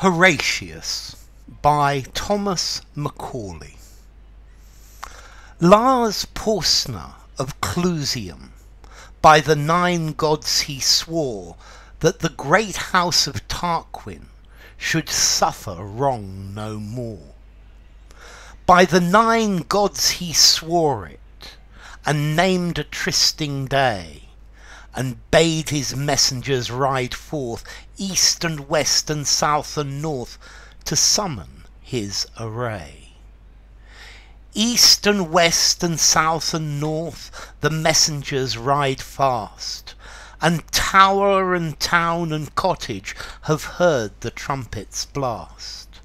Horatius by Thomas Macaulay Lars Porsena of Clusium by the nine gods he swore that the great house of Tarquin should suffer wrong no more. By the nine gods he swore it, and named a trysting day, and bade his messengers ride forth east and west and south and north to summon his array. East and west and south and north the messengers ride fast, and tower and town and cottage have heard the trumpet's blast.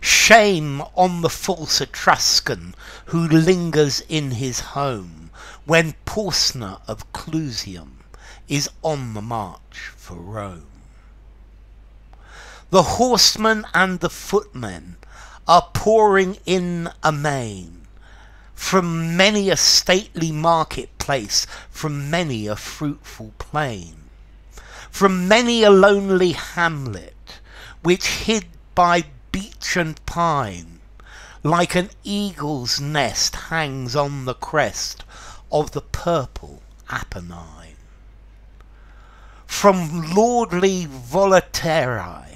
Shame on the false Etruscan who lingers in his home when Porsena of Clusium is on the march for Rome. The horsemen and the footmen are pouring in amain from many a stately marketplace, from many a fruitful plain, from many a lonely hamlet, which hid by beech and pine, like an eagle's nest hangs on the crest of the purple Apennine. From lordly Volaterrae,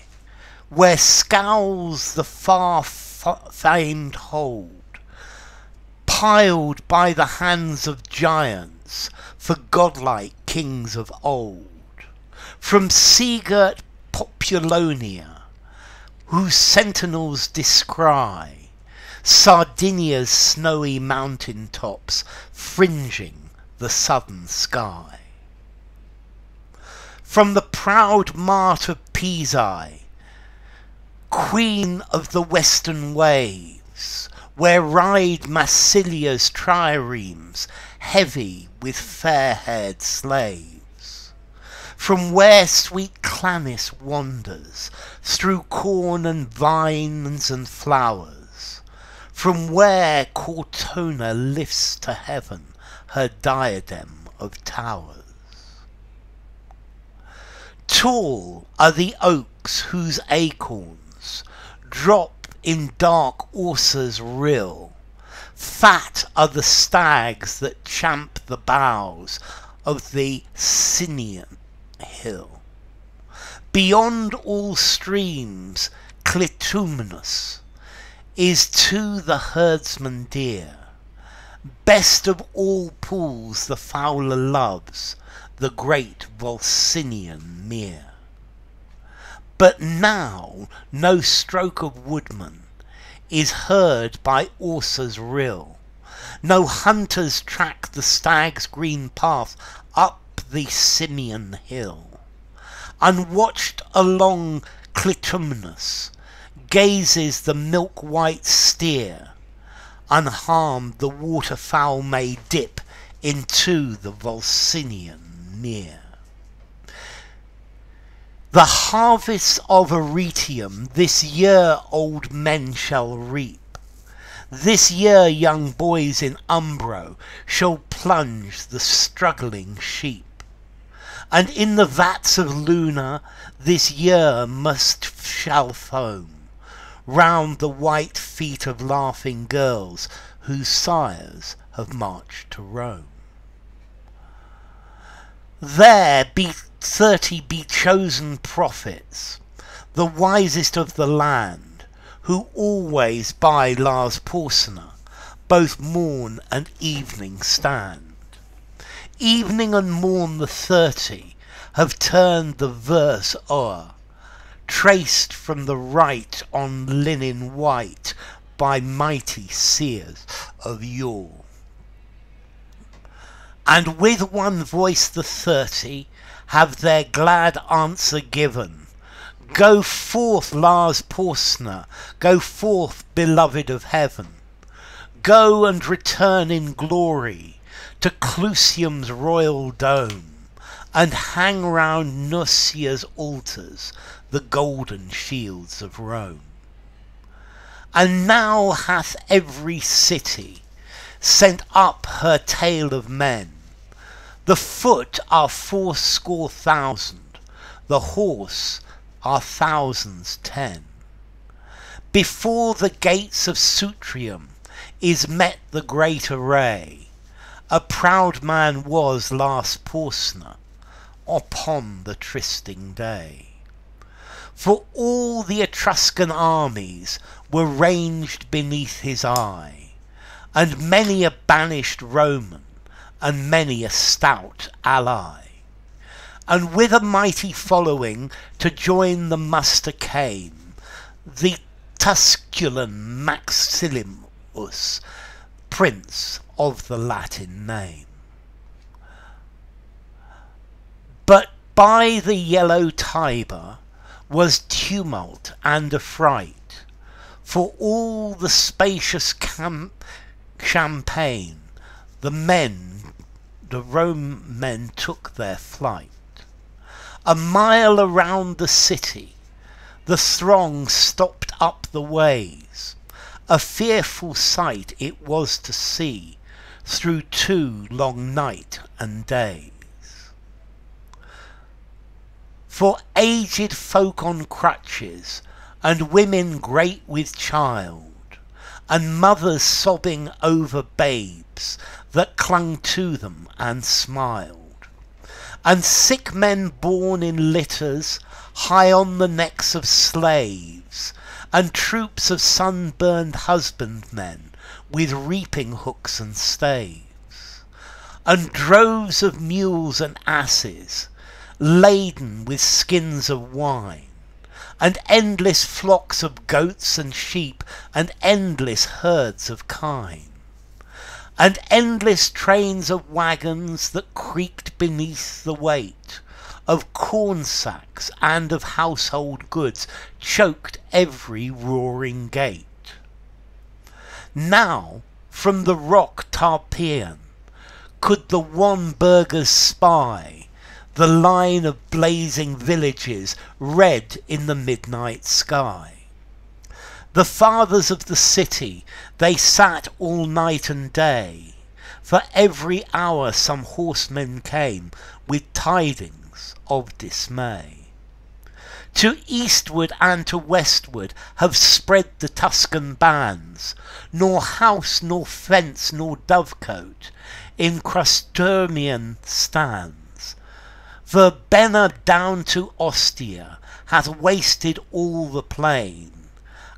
where scowls the far famed hold, piled by the hands of giants for godlike kings of old, from sea-girt Populonia, whose sentinels descry Sardinia's snowy mountain tops fringing the southern sky. From the proud mart of Pisae, queen of the western waves, where ride Massilia's triremes, heavy with fair-haired slaves. From where sweet Clanis wanders, through corn and vines and flowers, from where Cortona lifts to heaven her diadem of towers. Tall are the oaks whose acorns Drop in dark Auser's rill; Fat are the stags that champ the boughs Of the Ciminian hill. Beyond all streams Clitumnus Is to the herdsman dear; Best of all pools the fowler loves the great Volsinian mere. But now no stroke of woodman Is heard by Auser's rill, No hunters track the stag's green path Up the Ciminian hill. Unwatched along Clitumnus Gazes the milk-white steer, Unharmed the waterfowl may dip Into the Volsinian near. The harvests of Arretium this year old men shall reap. This year young boys in Umbro shall plunge the struggling sheep. And in the vats of Luna this year must shall foam Round the white feet of laughing girls whose sires have marched to Rome. There be thirty be chosen prophets, the wisest of the land, who always by Lars Porsena both morn and evening stand. Evening and morn the thirty have turned the verse o'er, traced from the right on linen white by mighty seers of yore. And with one voice the thirty have their glad answer given. Go forth, Lars Porsena, go forth, beloved of heaven. Go and return in glory to Clusium's royal dome, and hang round Nurscia's altars the golden shields of Rome. And now hath every city sent up her tale of men, the foot are fourscore thousand, the horse are thousands ten. Before the gates of Sutrium is met the great array. A proud man was Lars Porsena upon the trysting day. For all the Etruscan armies were ranged beneath his eye, and many a banished Roman, and many a stout ally. And with a mighty following to join the muster came the Tusculan Mamilius, prince of the Latin name. But by the yellow Tiber was tumult and affright, for all the spacious camp champaign, the men, the Rome men took their flight. A mile around the city, the throng stopped up the ways. A fearful sight it was to see through two long night and days. For aged folk on crutches, and women great with child, and mothers sobbing over babes that clung to them and smiled, and sick men borne in litters high on the necks of slaves, and troops of sunburned husbandmen with reaping hooks and staves, and droves of mules and asses laden with skins of wine, and endless flocks of goats and sheep, and endless herds of kine, and endless trains of wagons that creaked beneath the weight of corn sacks and of household goods choked every roaring gate. Now from the rock Tarpeian could the wan burghers spy the line of blazing villages red in the midnight sky. The fathers of the city, they sat all night and day. For every hour some horsemen came with tidings of dismay. To eastward and to westward have spread the Tuscan bands, nor house nor fence nor dovecote in Crustumerium stands. Verbenna down to Ostia hath wasted all the plain.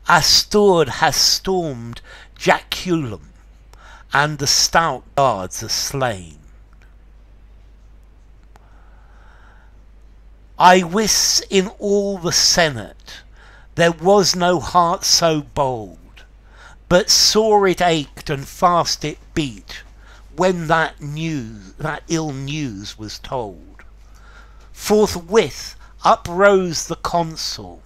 Asturd has stormed Janiculum, and the stout guards are slain. I wis in all the senate there was no heart so bold, but sore it ached and fast it beat when that news, that ill news was told. Forthwith uprose the consul,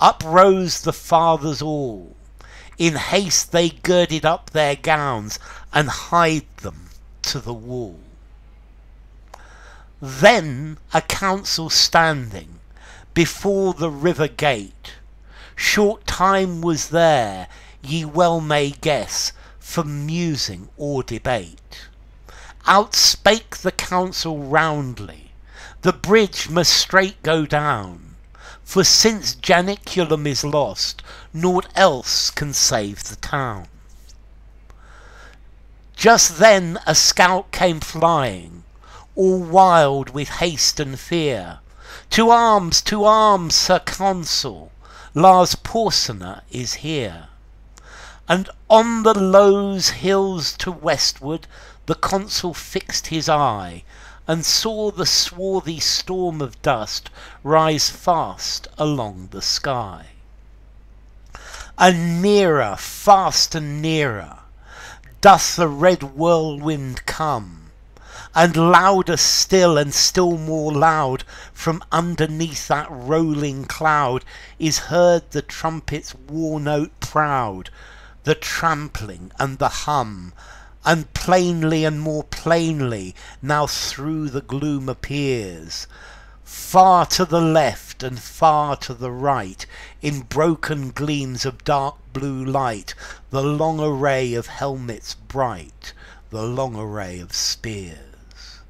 uprose the fathers all. In haste they girded up their gowns and hied them to the wall. Then a council standing before the river gate, short time was there, ye well may guess, for musing or debate. Outspake the council roundly, the bridge must straight go down, for since Janiculum is lost, naught else can save the town. Just then a scout came flying, all wild with haste and fear. To arms, to arms, Sir Consul, Lars Porsena is here. And on the Lowes hills to westward the consul fixed his eye, and saw the swarthy storm of dust rise fast along the sky. And nearer, fast and nearer, doth the red whirlwind come, and louder still, and still more loud, from underneath that rolling cloud is heard the trumpet's war note proud, the trampling and the hum, and plainly and more plainly now through the gloom appears. Far to the left and far to the right, in broken gleams of dark blue light, the long array of helmets bright, the long array of spears.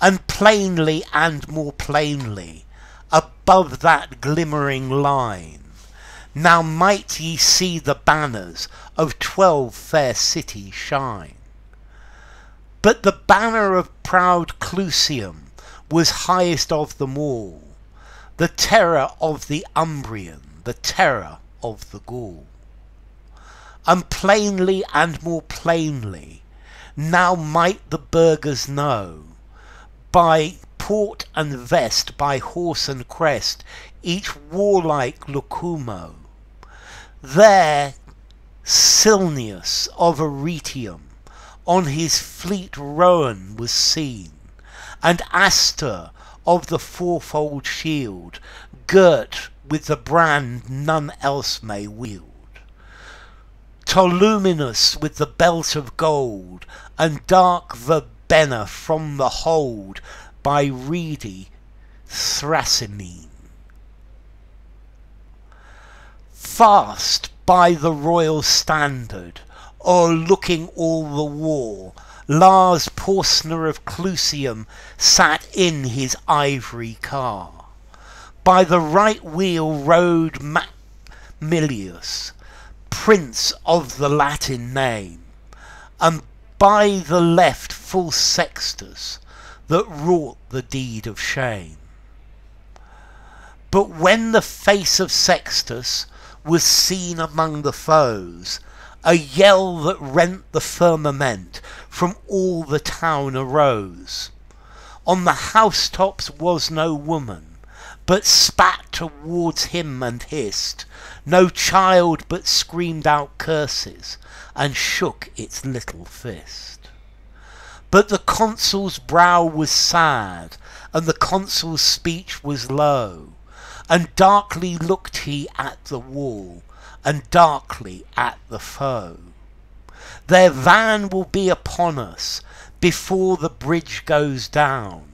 And plainly and more plainly, above that glimmering line, Now might ye see the banners of twelve fair cities shine. But the banner of proud Clusium was highest of them all, the terror of the Umbrian, the terror of the Gaul. And plainly and more plainly now might the burghers know, by port and vest, by horse and crest, each warlike Lucumo. There Cilnius of Arretium on his fleet roan was seen, and Astur of the fourfold shield, girt with the brand none else may wield. Tolumnius with the belt of gold, and dark Verbenna from the hold by reedy Thrasymene. Fast by the royal standard, o'erlooking all the war, Lars Porsena of Clusium sat in his ivory car. By the right wheel rode Mamilius, prince of the Latin name, and by the left full Sextus, that wrought the deed of shame. But when the face of Sextus was seen among the foes, a yell that rent the firmament from all the town arose. On the housetops was no woman, but spat towards him and hissed, no child but screamed out curses, and shook its little fist. But the consul's brow was sad, and the consul's speech was low, and darkly looked he at the wall, and darkly at the foe. Their van will be upon us before the bridge goes down,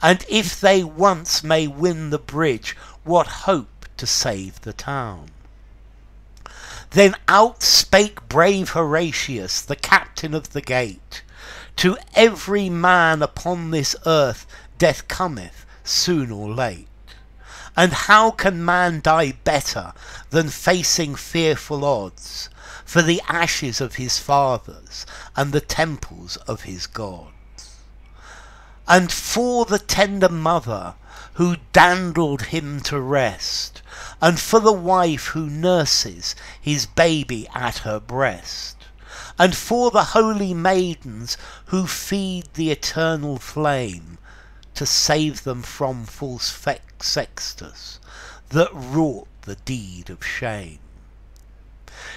and if they once may win the bridge, what hope to save the town? Then out spake brave Horatius, the captain of the gate, To every man upon this earth death cometh, soon or late. And how can man die better than facing fearful odds For the ashes of his fathers and the temples of his gods? And for the tender mother who dandled him to rest, And for the wife who nurses his baby at her breast, And for the holy maidens who feed the eternal flame, To save them from false Sextus, that wrought the deed of shame.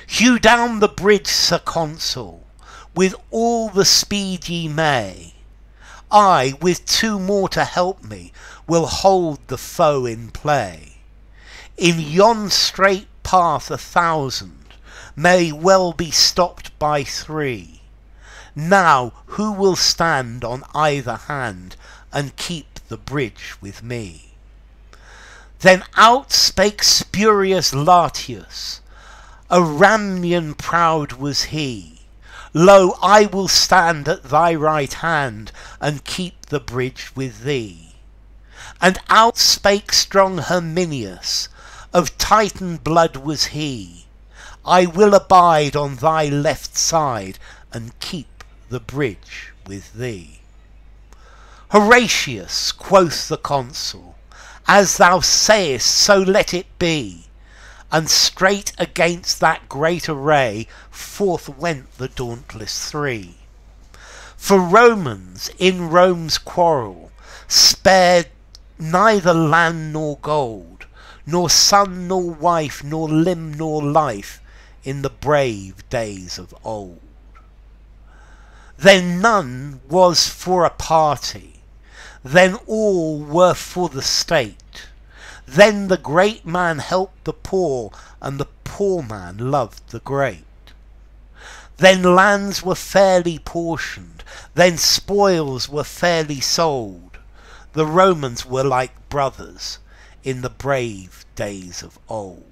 Hew down the bridge, Sir Consul, with all the speed ye may, I, with two more to help me, will hold the foe in play. In yon straight path a thousand may well be stopped by three. Now who will stand on either hand and keep the bridge with me? Then out spake Spurius Lartius, a Ramnian proud was he. Lo, I will stand at thy right hand, and keep the bridge with thee. And out spake strong Herminius, of Titan blood was he. I will abide on thy left side, and keep the bridge with thee. Horatius, quoth the consul, as thou sayest, so let it be. And straight against that great array forth went the dauntless three. For Romans in Rome's quarrel spared neither land nor gold, nor son nor wife, nor limb nor life, in the brave days of old. Then none was for a party, then all were for the state. Then the great man helped the poor, and the poor man loved the great. Then lands were fairly portioned, then spoils were fairly sold the Romans were like brothers in the brave days of old.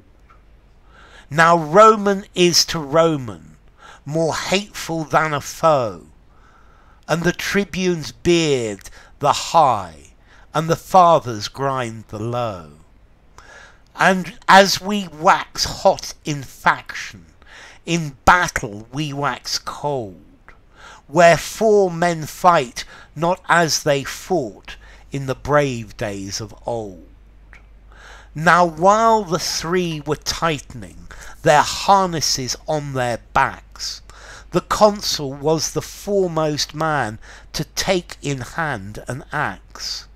Now Roman is to Roman more hateful than a foe, and the tribunes beard the high, and the fathers grind the low. And as we wax hot in faction, in battle we wax cold, where four men fight not as they fought in the brave days of old. Now while the three were tightening their harnesses on their backs, the consul was the foremost man to take in hand an axe.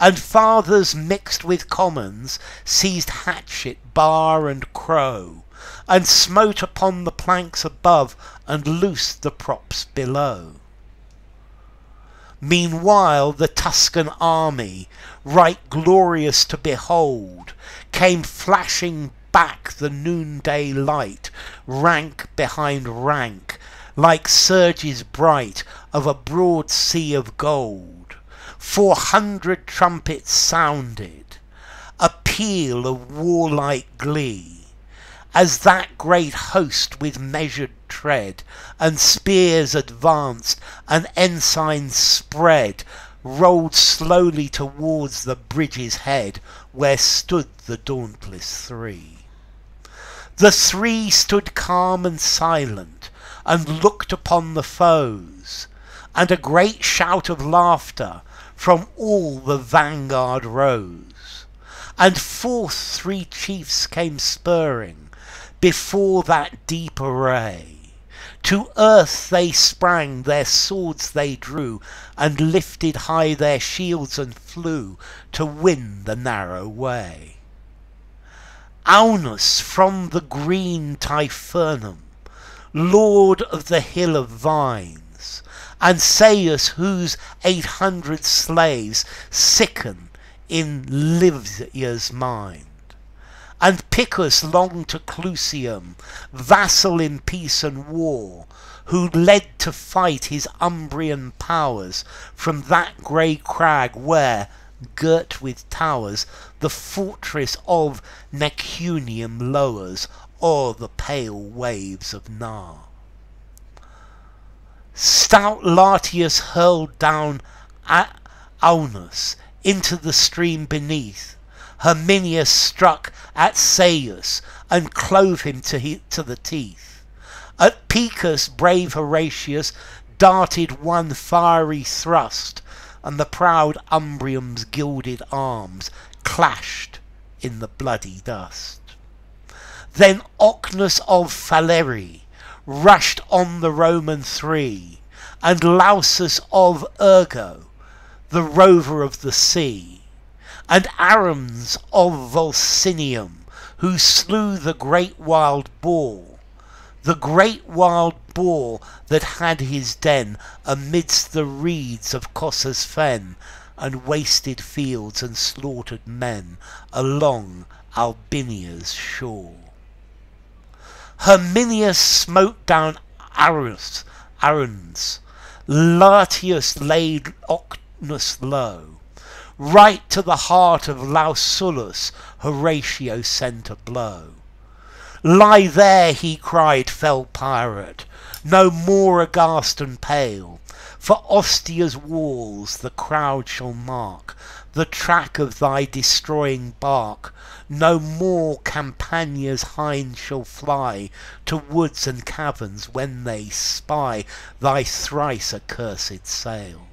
And fathers mixed with commons seized hatchet, bar, and crow, and smote upon the planks above and loosed the props below. Meanwhile the Tuscan army, right glorious to behold, came flashing back the noonday light, rank behind rank, like surges bright of a broad sea of gold. Four hundred trumpets sounded, a peal of warlike glee, as that great host with measured tread, and spears advanced, and ensigns spread, rolled slowly towards the bridge's head, where stood the dauntless three. The three stood calm and silent, and looked upon the foes, and a great shout of laughter from all the vanguard rose. And forth three chiefs came spurring before that deep array. To earth they sprang, their swords they drew, and lifted high their shields and flew to win the narrow way. Aunus from the green Tifernum, lord of the hill of vines, and Seius whose eight hundred slaves sicken in Ilva's mind. And Picus long to Clusium, vassal in peace and war, who led to fight his Umbrian powers from that grey crag where, girt with towers, the fortress of Nequinum lowers o'er the pale waves of Nar. Stout Lartius hurled down Aunus into the stream beneath, Herminius struck at Seius and clove him to, he, to the teeth. At Picus brave Horatius darted one fiery thrust, and the proud Umbrian's gilded arms clashed in the bloody dust. Then Ocnus of Falerii rushed on the Roman three, and Lausus of Urgo, the rover of the sea and Aruns of Volsinium, who slew the great wild boar, the great wild boar that had his den amidst the reeds of Cossa's fen, and wasted fields and slaughtered men along Albinia's shore. Herminius smote down Arus, Aruns, Lartius laid Ocnus low, Right to the heart of Lausulus Horatio sent a blow. Lie there, he cried, fell pirate, no more aghast and pale, for Ostia's walls the crowd shall mark, the track of thy destroying bark, no more Campania's hinds shall fly to woods and caverns when they spy thy thrice accursed sail.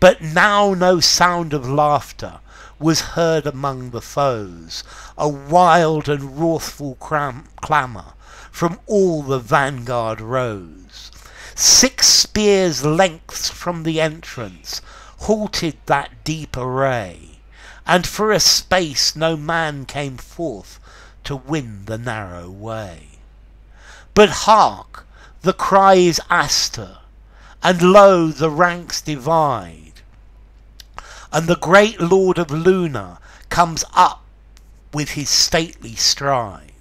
But now no sound of laughter was heard among the foes, a wild and wrathful clamour from all the vanguard rose. Six spears' lengths from the entrance halted that deep array, and for a space no man came forth to win the narrow way. But hark! the cry is Astur, and lo! the ranks divide and the great lord of Luna comes up with his stately stride.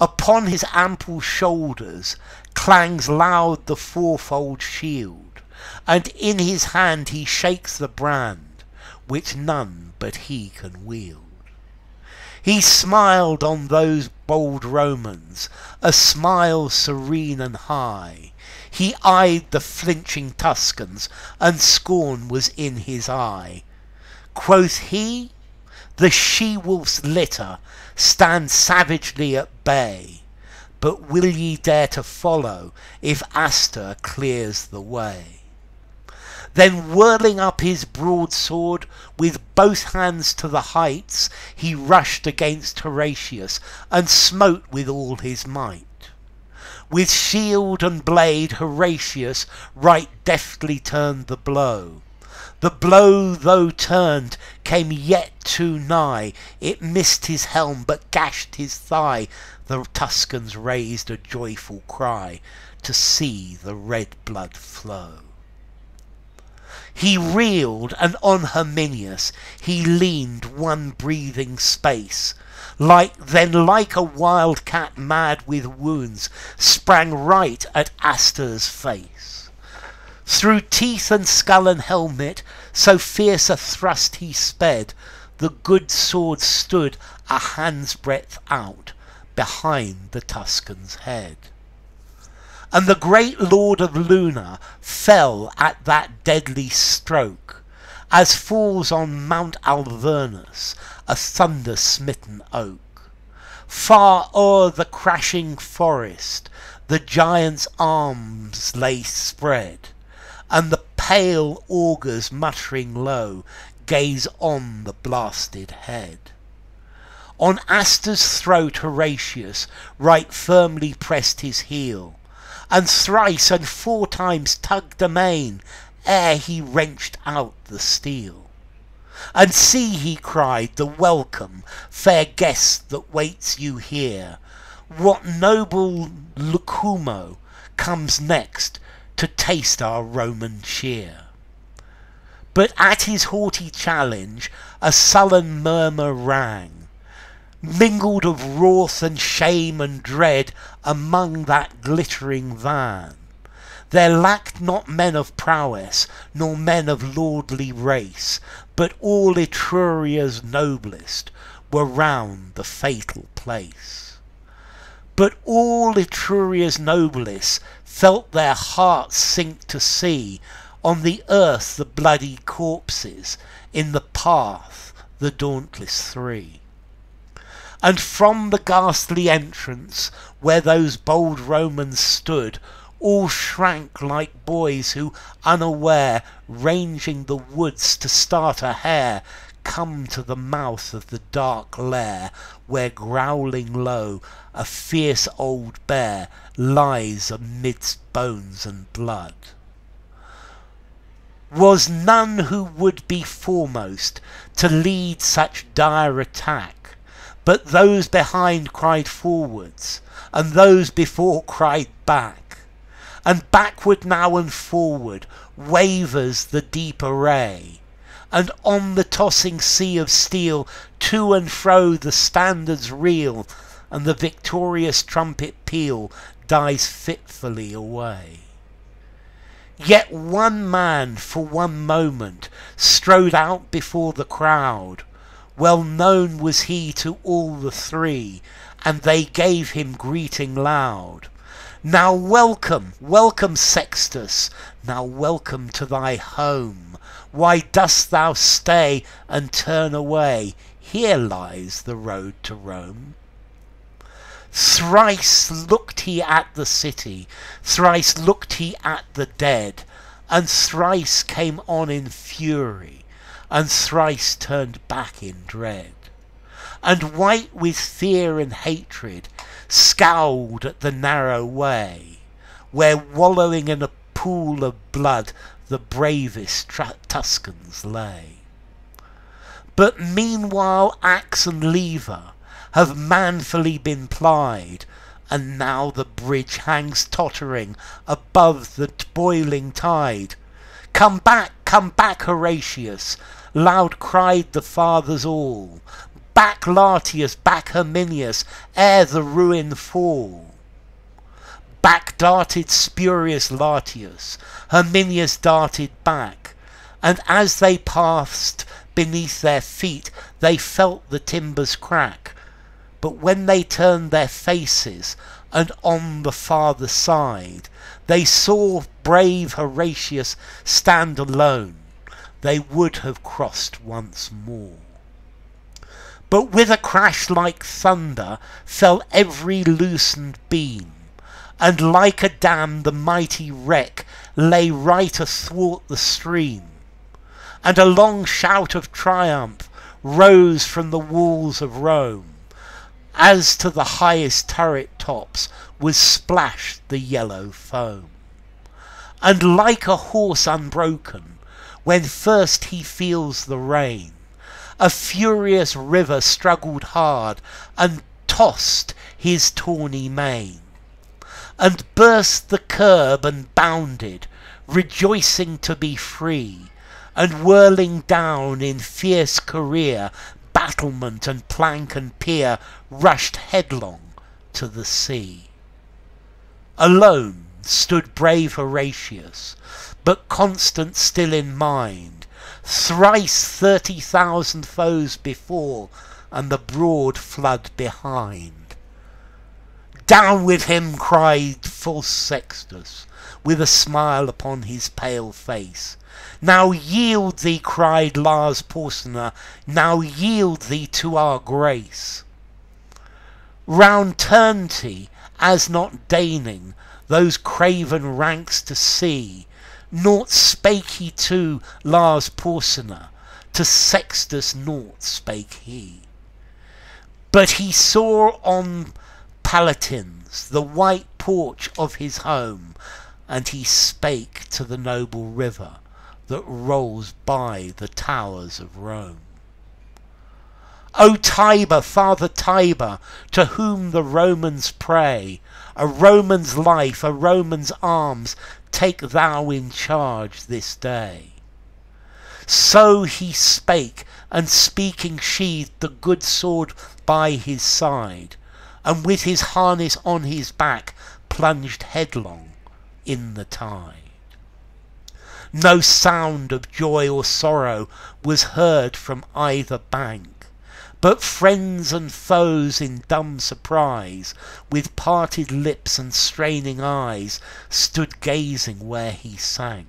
Upon his ample shoulders clangs loud the fourfold shield, and in his hand he shakes the brand, which none but he can wield. He smiled on those bold Romans, a smile serene and high, he eyed the flinching Tuscans, and scorn was in his eye. Quoth he, The she-wolf's litter stand savagely at bay, but will ye dare to follow if Astur clears the way? Then whirling up his broadsword, with both hands to the heights, he rushed against Horatius, and smote with all his might. With shield and blade Horatius right deftly turned the blow. The blow, though turned, came yet too nigh. It missed his helm, but gashed his thigh. The Tuscans raised a joyful cry to see the red blood flow. He reeled, and on Herminius he leaned one breathing space. Like then like a wildcat mad with wounds, sprang right at Astur's face. Through teeth and skull and helmet, so fierce a thrust he sped, the good sword stood a hand's breadth out behind the Tuscan's head. And the great lord of Luna fell at that deadly stroke, as falls on Mount Alvernus a thunder smitten oak. Far o'er the crashing forest the giant's arms lay spread, and the pale augurs muttering low gaze on the blasted head. On Astur's throat Horatius right firmly pressed his heel, and thrice and four times tugged amain ere he wrenched out the steel. And see, he cried, the welcome, fair guest that waits you here. What noble Lucumo comes next to taste our Roman cheer? But at his haughty challenge a sullen murmur rang mingled of wrath and shame and dread among that glittering van. There lacked not men of prowess, nor men of lordly race, but all Etruria's noblest were round the fatal place. But all Etruria's noblest felt their hearts sink to see on the earth the bloody corpses, in the path the dauntless three. And from the ghastly entrance, where those bold Romans stood, all shrank like boys who, unaware, ranging the woods to start a hare, come to the mouth of the dark lair, where growling low a fierce old bear lies amidst bones and blood. Was none who would be foremost to lead such dire attack, but those behind cried forwards, and those before cried back. And backward now and forward wavers the deep array, and on the tossing sea of steel to and fro the standards reel, and the victorious trumpet peal dies fitfully away. Yet one man for one moment strode out before the crowd, well known was he to all the three, and they gave him greeting loud. Now welcome, welcome, Sextus, now welcome to thy home. Why dost thou stay and turn away? Here lies the road to Rome. Thrice looked he at the city, thrice looked he at the dead, and thrice came on in fury and thrice turned back in dread. And white with fear and hatred, scowled at the narrow way, where wallowing in a pool of blood the bravest Tuscans lay. But meanwhile axe and lever have manfully been plied, and now the bridge hangs tottering above the boiling tide. Come back, come back, Horatius, Loud cried the fathers all, Back Lartius, back Herminius, ere the ruin fall. Back darted Spurius Lartius, Herminius darted back, and as they passed beneath their feet they felt the timbers crack. But when they turned their faces, and on the farther side they saw brave Horatius stand alone, they would have crossed once more. But with a crash like thunder fell every loosened beam, and like a dam the mighty wreck lay right athwart the stream, and a long shout of triumph rose from the walls of Rome, as to the highest turret tops was splashed the yellow foam. And like a horse unbroken, when first he feels the rein, a furious river struggled hard and tossed his tawny mane, and burst the curb and bounded, rejoicing to be free, and whirling down in fierce career, battlement and plank and pier rushed headlong to the sea. Alone stood brave Horatius, but constant still in mind, thrice thirty thousand foes before, and the broad flood behind. Down with him, cried false Sextus, with a smile upon his pale face. Now yield thee, cried Lars Porsena, now yield thee to our grace. Round turned he, as not deigning those craven ranks to see, naught spake he to Lars Porsena, to Sextus nought spake he. But he saw on Palatinus the white porch of his home, and he spake to the noble river that rolls by the towers of Rome. O Tiber, Father Tiber, to whom the Romans pray, a Roman's life, a Roman's arms, take thou in charge this day. So he spake, and speaking sheathed the good sword by his side, and with his harness on his back plunged headlong in the tide. No sound of joy or sorrow was heard from either bank, but friends and foes in dumb surprise, with parted lips and straining eyes, stood gazing where he sank.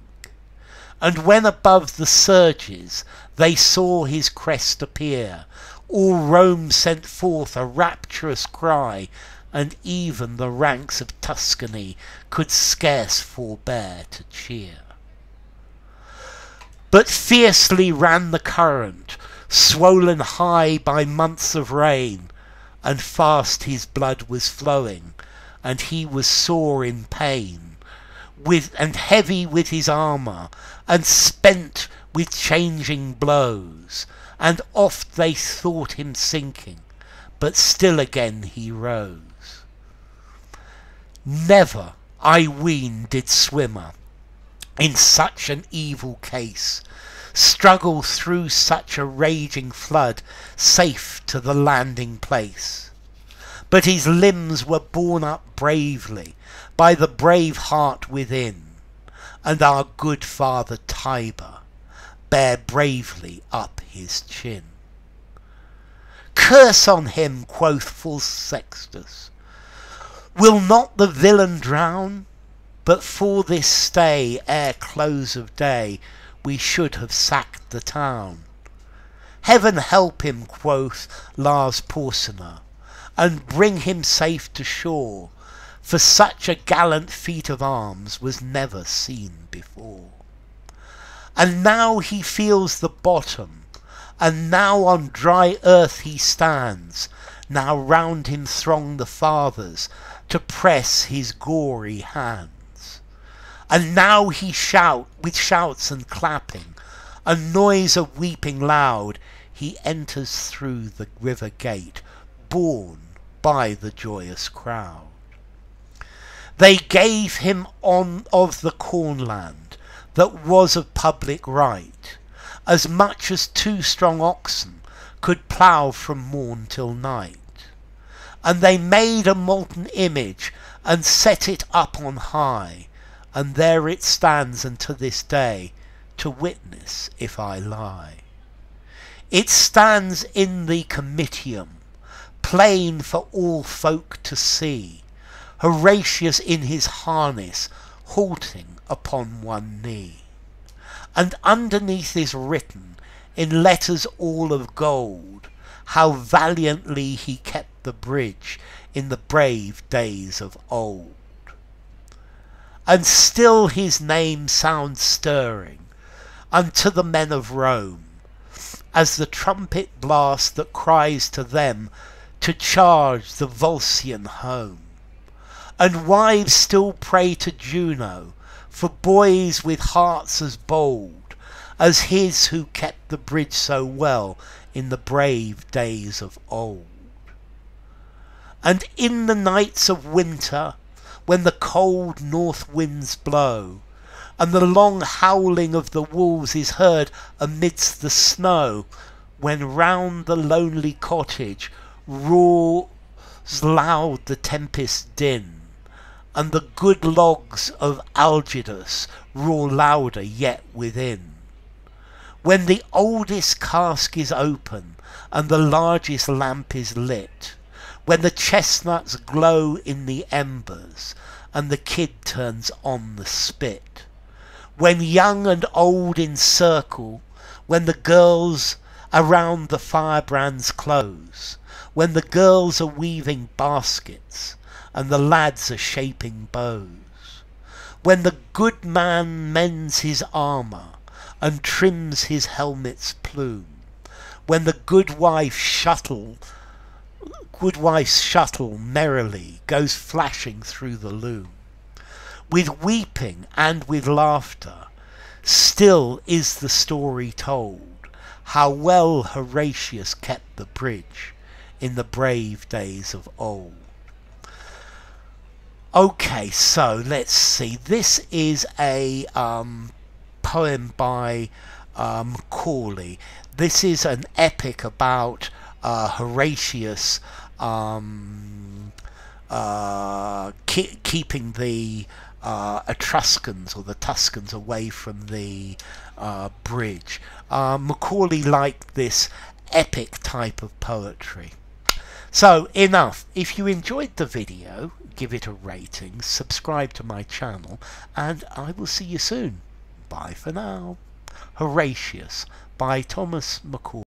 And when above the surges they saw his crest appear, all Rome sent forth a rapturous cry, and even the ranks of Tuscany could scarce forbear to cheer. But fiercely ran the current, swollen high by months of rain, and fast his blood was flowing, and he was sore in pain, with and heavy with his armour, and spent with changing blows, and oft they thought him sinking, but still again he rose. Never, I ween, did swimmer in such an evil case, struggle through such a raging flood, safe to the landing place. But his limbs were borne up bravely by the brave heart within, and our good father Tiber bare bravely up his chin. Curse on him, quoth false Sextus. Will not the villain drown? But for this stay ere close of day we should have sacked the town. Heaven help him, quoth Lars Porsena, and bring him safe to shore, for such a gallant feat of arms was never seen before. And now he feels the bottom, and now on dry earth he stands, now round him throng the fathers to press his gory hand. And now he shout with shouts and clapping, a noise of weeping loud, he enters through the river gate, borne by the joyous crowd. They gave him on of the cornland that was of public right, as much as two strong oxen could plough from morn till night. And they made a molten image and set it up on high, and there it stands unto this day to witness if I lie. It stands in the comitium, plain for all folk to see, Horatius in his harness, halting upon one knee. And underneath is written, in letters all of gold, how valiantly he kept the bridge in the brave days of old. And still his name sounds stirring unto the men of Rome, as the trumpet blast that cries to them to charge the Volscian home. And wives still pray to Juno for boys with hearts as bold as his who kept the bridge so well in the brave days of old. And in the nights of winter, when the cold north winds blow, and the long howling of the wolves is heard amidst the snow, when round the lonely cottage roars loud the tempest din, and the good logs of Algidus roar louder yet within. When the oldest cask is open, and the largest lamp is lit, when the chestnuts glow in the embers, and the kid turns on the spit, when young and old encircle, when the girls around the firebrands close, when the girls are weaving baskets, and the lads are shaping bows, when the good man mends his armour, and trims his helmet's plume, when the good wife shuttle good wife's shuttle merrily goes flashing through the loom. With weeping and with laughter, still is the story told, how well Horatius kept the bridge in the brave days of old. Okay, so let's see. This is a um, poem by um, Macaulay. This is an epic about uh, Horatius um, uh, ke keeping the uh, Etruscans or the Tuscans away from the uh, bridge. Uh, Macaulay liked this epic type of poetry. So enough. If you enjoyed the video, give it a rating, subscribe to my channel, and I will see you soon. Bye for now. Horatius by Thomas Macaulay.